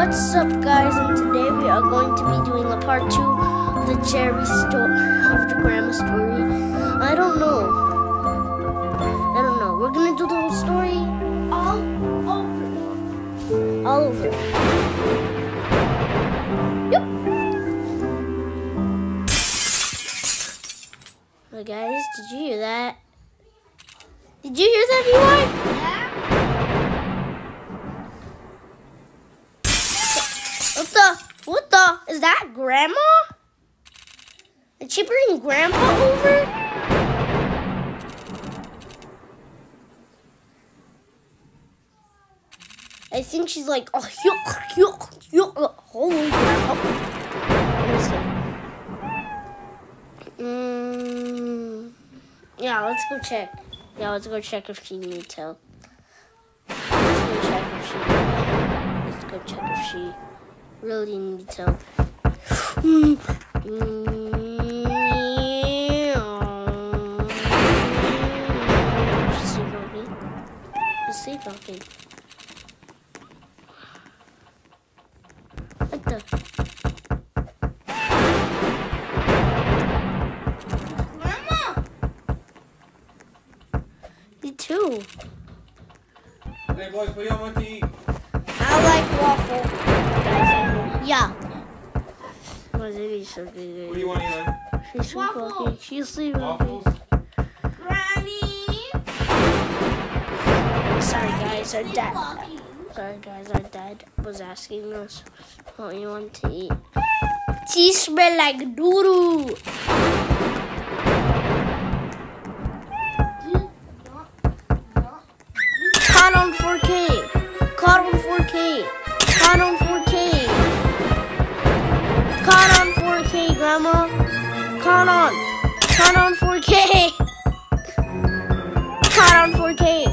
What's up guys and today we are going to be doing a part two of the Jerry story of the grandma story. I don't know. I don't know. We're gonna do the whole story all over. All over. Yep. Hey guys, did you hear that? Did you hear that, Eli? Is that Grandma? Did she bring Grandpa over? I think she's like, oh, yuck, yuck, yuck. Holy just. Mm, yeah, let's go check. Yeah, let's go check if she needs help. Let's go check if she. Let's go check if she really needs help. She's sleepwalking. What the? Grandma! You too. Hey boys, what y'all want to eat? I like waffle. Guys, yeah. What is it? So What do you want, Eli? She's sleepwalking. She's sleepwalking. Waffles? Granny! Sorry, guys. Our dad. Sorry, guys. Our dad was asking us what we want to eat. She smell like doo-doo. Caught Caught on. Caught on 4K. Caught on 4K.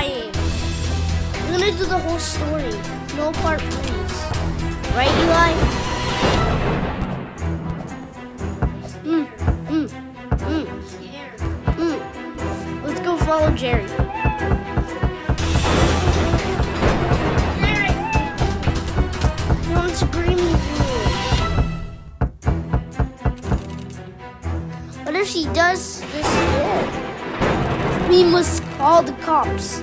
Terrifying. We're gonna do the whole story. No part please. Right, Eli? Mm, mm, mm, mm. Let's go follow Jerry. Green food. What if she does this again? We must call the cops.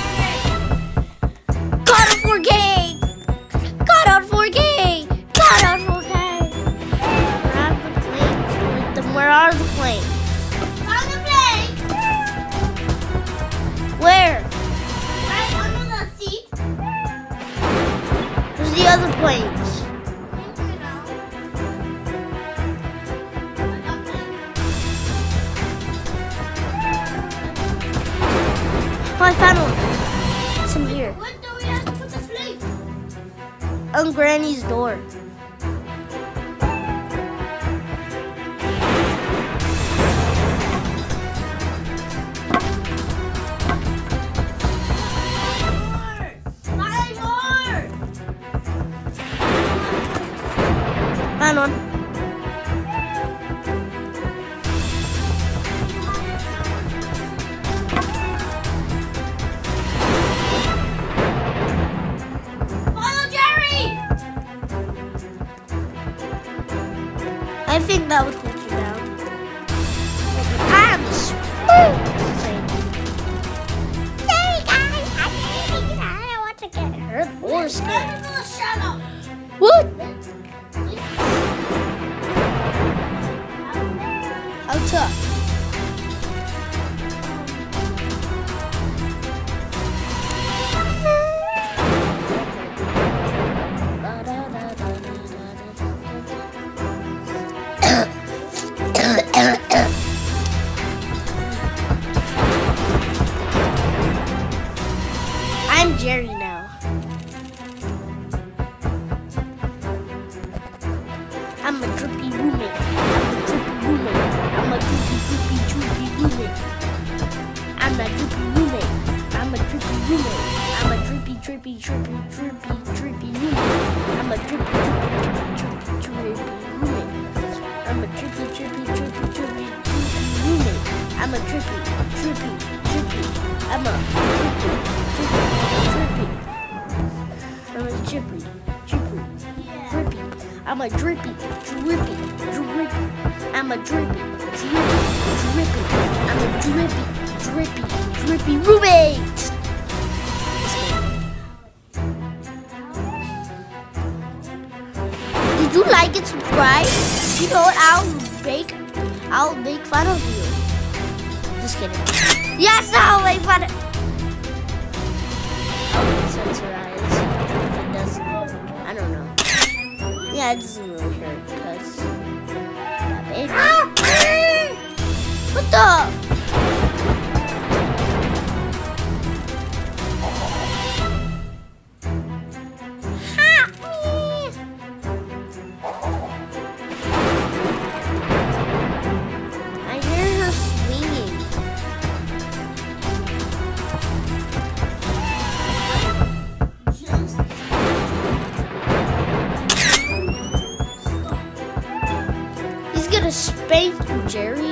I found one. It's in here. What do we have to put the plate? On Granny's door. I roommate. I'm a drippy, drippy, drippy, drippy, drippy roommate. I'm a drippy, drippy, drippy, drippy, drippy roommate. I'm a drippy, drippy, drippy, drippy, drippy roommate. I'm a drippy, drippy, drippy. I'm a drippy, drippy, drippy. I'm a drippy, drippy, drippy. I'm a drippy, drippy, drippy. I'm a drippy, drippy, drippy. I'm a drippy, drippy, drippy roommate. Like it? Subscribe. You know what? I'll make, I'll make fun of you. Just kidding. Yes, I'll make fun of. Oh, doesn't. I don't know. Yeah, it doesn't really hurt because that ah! baby. What the? Gonna you, Jerry.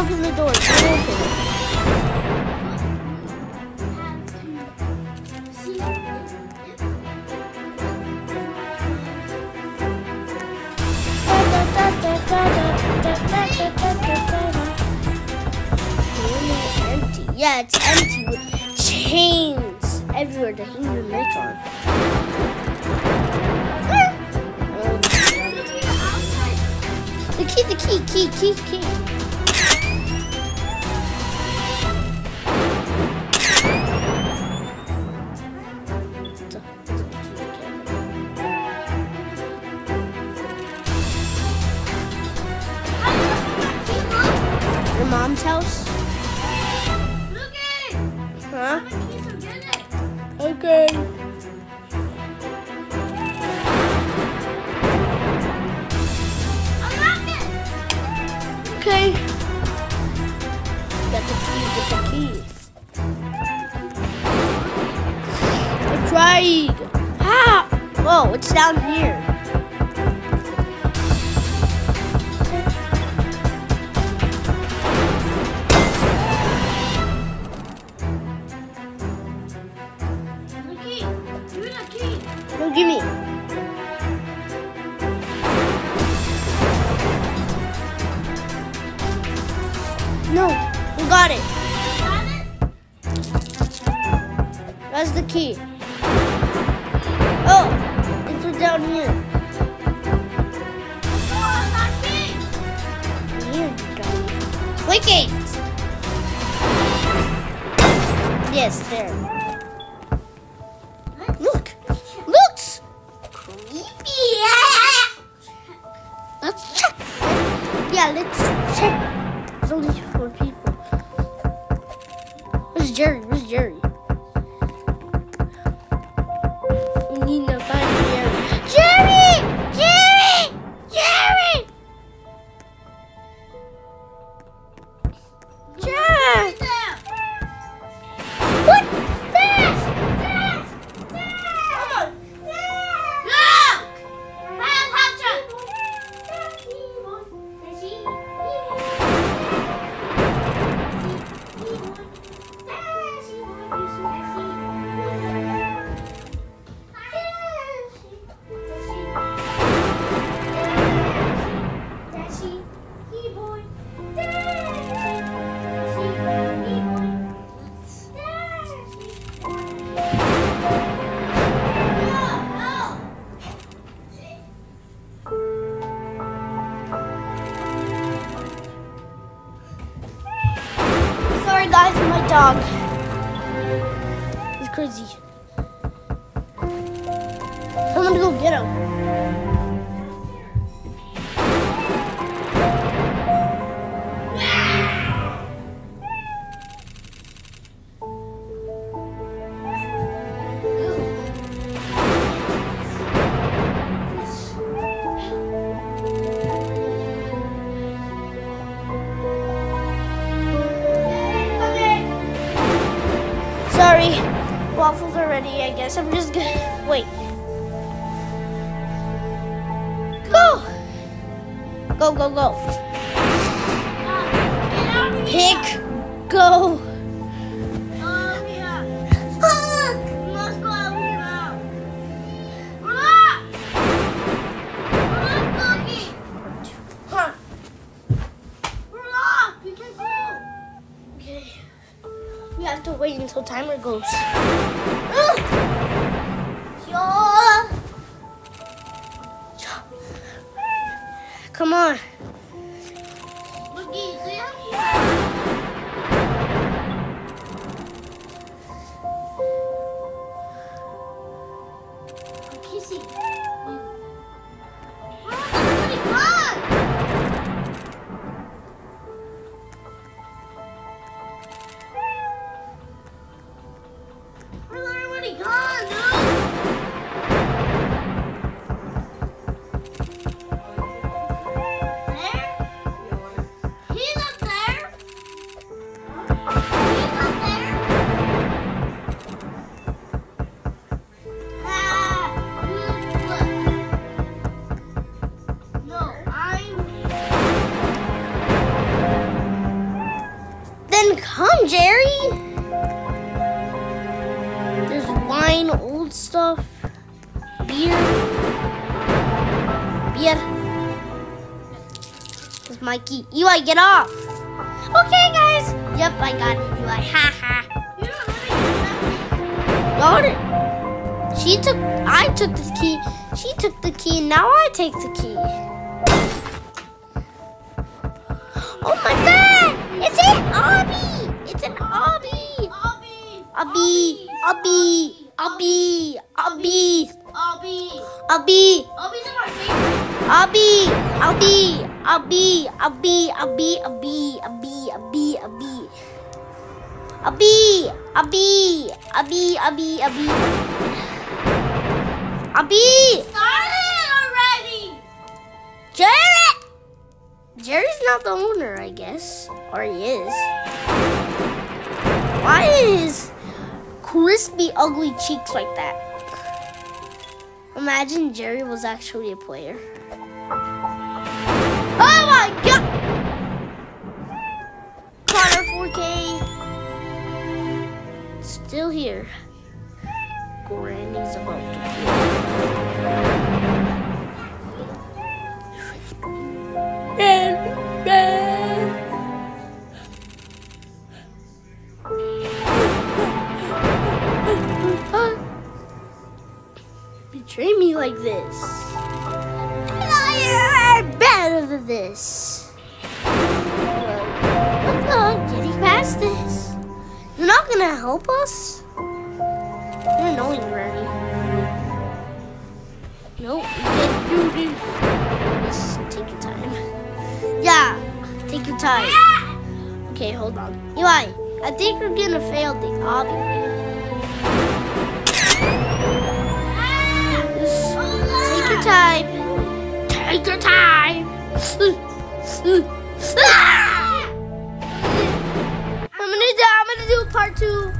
Open the door. Don't open it. See, Empty. Yeah, it's empty with chains everywhere to hang your mic on. Ah! Oh, the key, the key, key, key, key. Your mom's house? Huh? Okay. Okay. Get the key, get the key. I'm trying. How? Whoa, it's down here. crazy. I'm gonna go get him. sorry waffles are ready. I guess I'm just gonna wait. Go, go, go, go. Pick, go. We have to wait until timer goes. Come on. Then Jerry. There's wine, old stuff, beer, beer. With Mikey. Eli, get off. Okay, guys. Yep, I got it, Eli. Ha ha. Got it. She took. I took the key. She took the key. Now I take the key. Oh my God! It's an obby. Oh, Obby. Obby. Obby. Obby. Obby. Obby. Obby. Obby. Obby's in my favorite. Abby, Abby, Abby, Abby, Abby, Abby, Abby, Abby, Abby. Abby, Abby, Abby, Abby, Abby. Abby, Started already. Jerry. Jerry's not the owner, I guess, or he is. Why is crispy, ugly cheeks like that? Imagine Jerry was actually a player. Oh my god! Connor 4K. Still here. Granny's about to You're. Nope, you can't do. Just take your time. Yeah, take your time. Okay, hold on. Eli, I think we're gonna fail the obby. Just take your time. Take your time. I'm gonna do. I'm gonna do part two.